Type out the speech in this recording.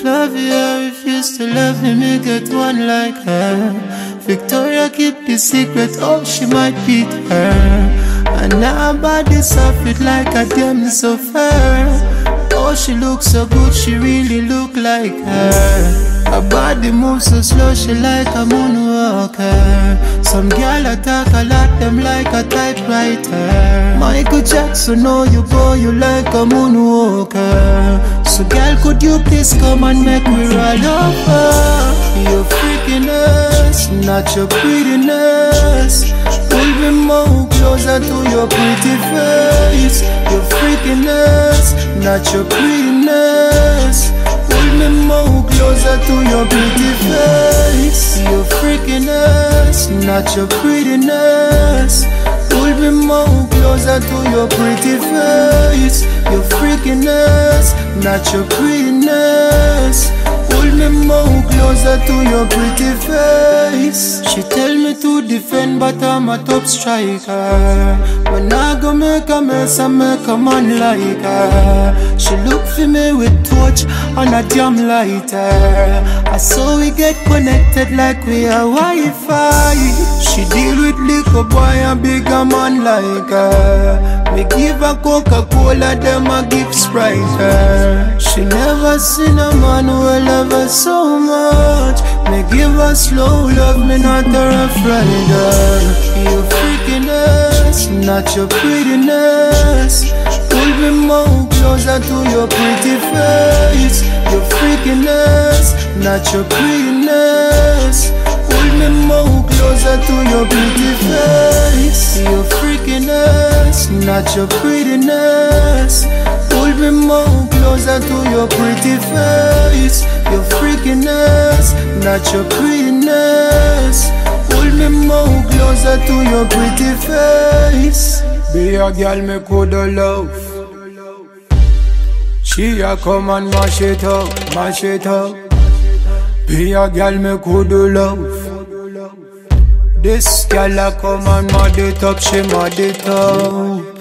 Flavia refuse to love me, me get one like her. Victoria keep the secret, oh she might beat her. And now her body soft like a damn so fair. Oh she looks so good, she really look like her. Her body moves so slow, she like a moonwalker. Some girl attack a lot, them like a typewriter. Michael Jackson, know you go, you like a moonwalker. So girl, could you please come and make me roll over? Your freakiness, not your prettiness. Pull me more closer to your pretty face. Your freakiness, not your prettiness. Pull me more closer to your pretty face. Your freakiness, not your prettiness. Pull me more closer to your pretty face. Your not your prettiness. Pull me more closer to your pretty face. She tell me to defend, but I'm a top striker. When I go make a mess, I make a man like her. She look for me with torch and a damn lighter. I saw we get connected like we are Wi-Fi. She deal with liquor boy and bigger man like her. Me give her Coca-Cola, them a give Sprite her. She never seen a man who love her so much. Me give her slow love, me not a rough rider. Your freakiness, not your prettiness. Pull me more closer to your pretty face. Your freakiness, not your prettiness. Pull me more closer to your pretty not your prettiness. Pull me more closer to your pretty face. Your freakiness, not your prettiness. Pull me more closer to your pretty face. Be a girl me coulda love. She a come and mash it up, mash it up. Be a girl me coulda love. This girl a come and mad it up, she mad it up.